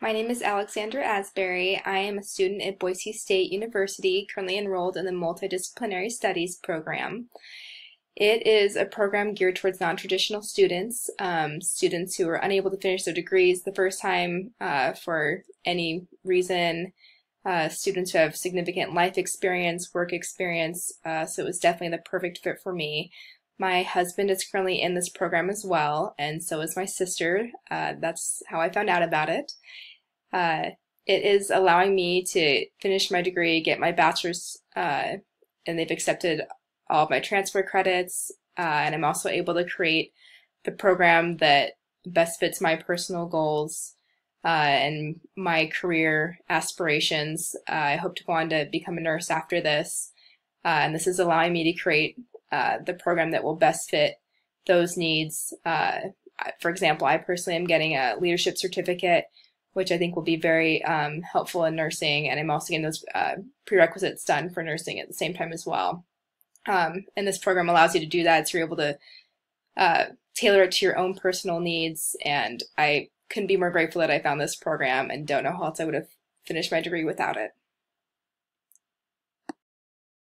My name is Alexandra Asbury. I am a student at Boise State University, currently enrolled in the Multidisciplinary Studies program. It is a program geared towards non-traditional students, um, students who are unable to finish their degrees the first time uh, for any reason, uh, students who have significant life experience, work experience, uh, so it was definitely the perfect fit for me. My husband is currently in this program as well, and so is my sister. Uh, that's how I found out about it. Uh, it is allowing me to finish my degree, get my bachelor's, uh, and they've accepted all of my transfer credits. Uh, and I'm also able to create the program that best fits my personal goals uh, and my career aspirations. Uh, I hope to go on to become a nurse after this. And this is allowing me to create the program that will best fit those needs. for example, I personally am getting a leadership certificate which I think will be very um, helpful in nursing. And I'm also getting those uh, prerequisites done for nursing at the same time as well. Um, and this program allows you to do that. So you're able to uh, tailor it to your own personal needs. And I couldn't be more grateful that I found this program and don't know how else I would have finished my degree without it.